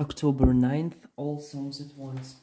October 9th, all songs at once.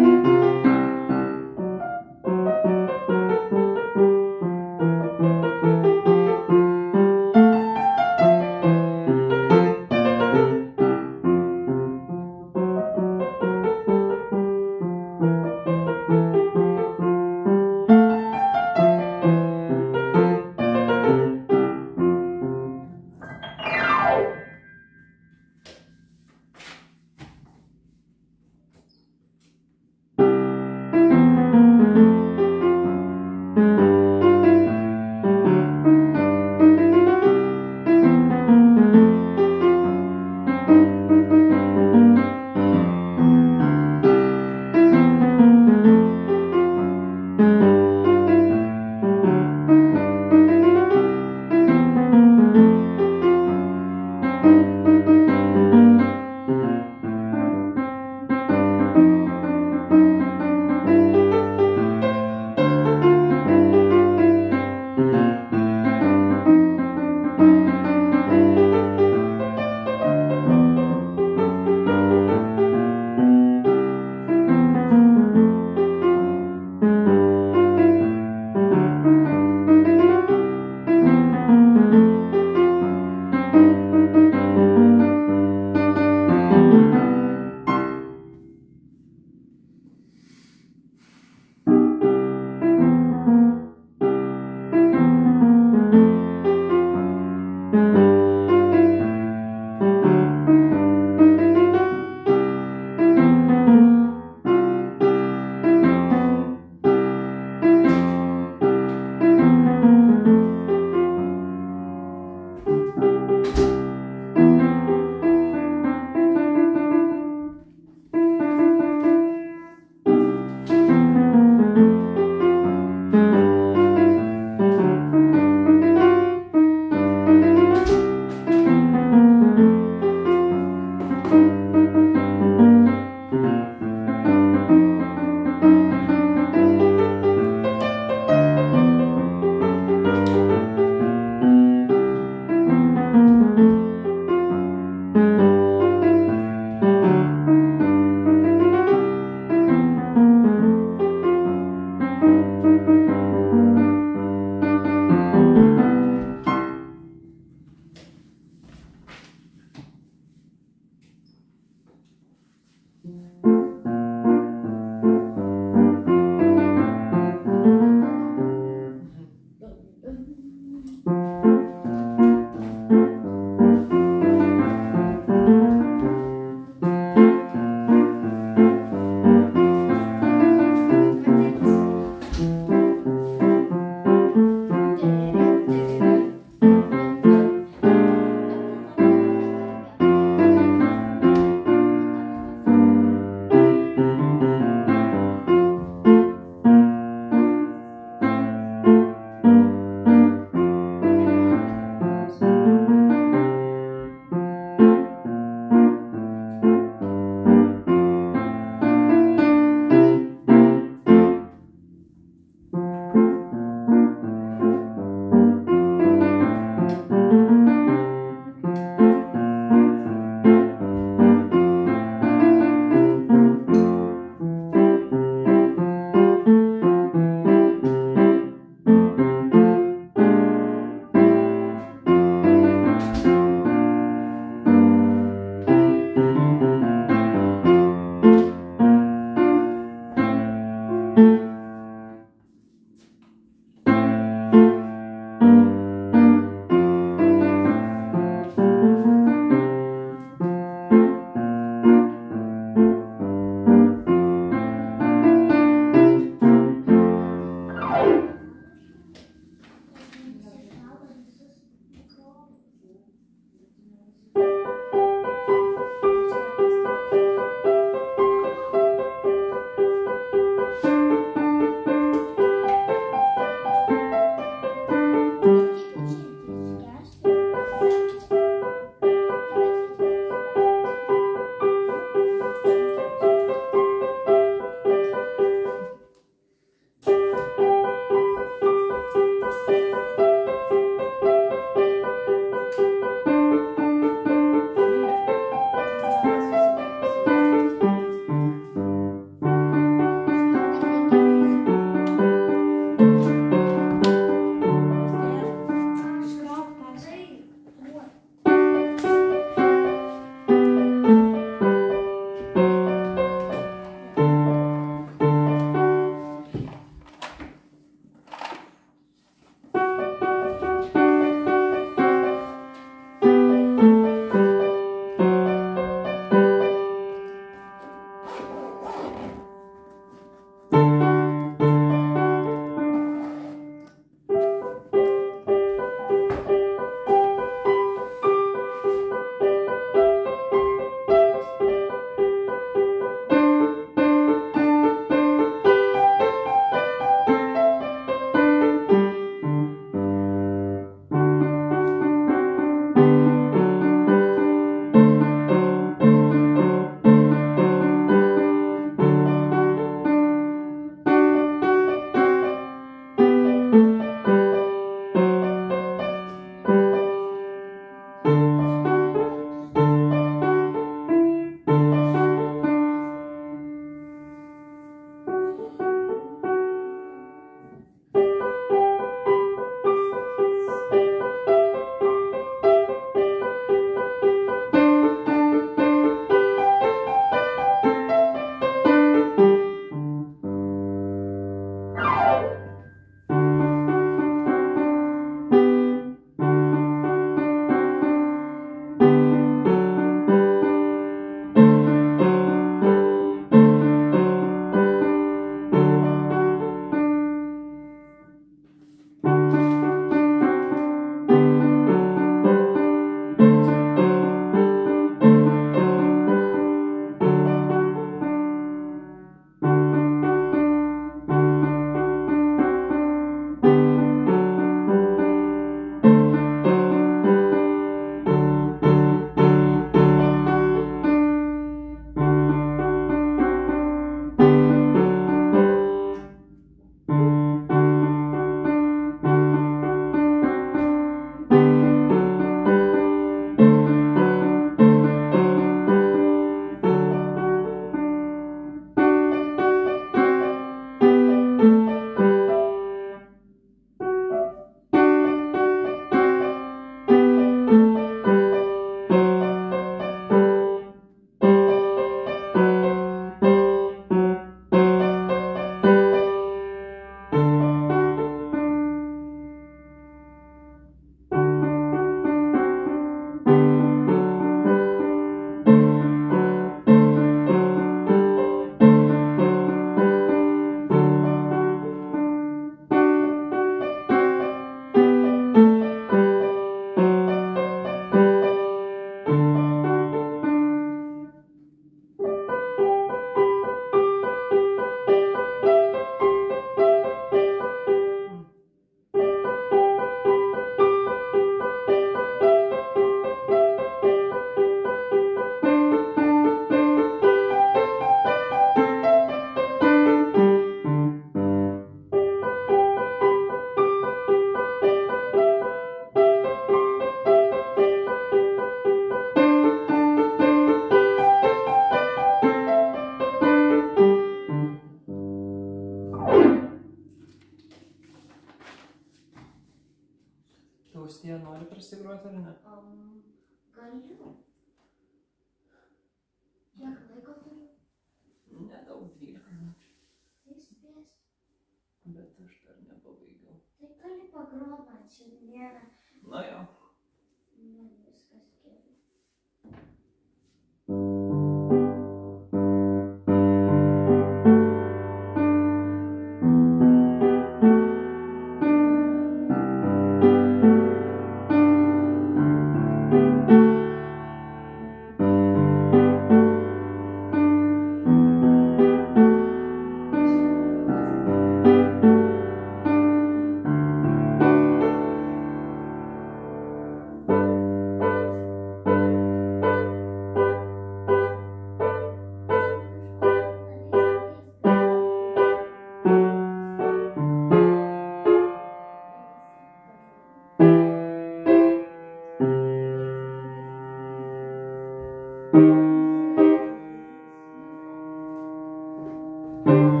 Pasidėk į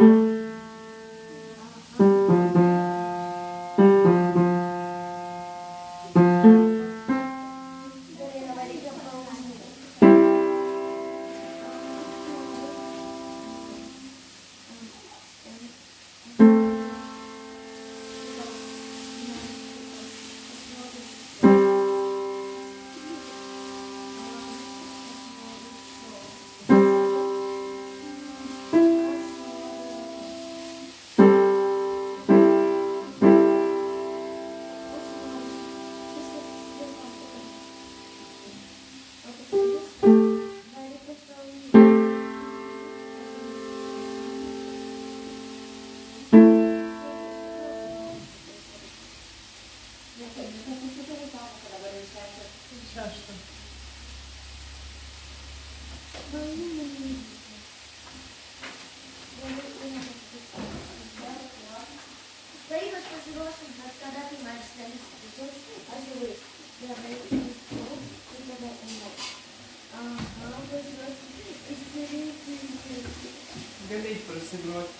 Ciasto. присягнути.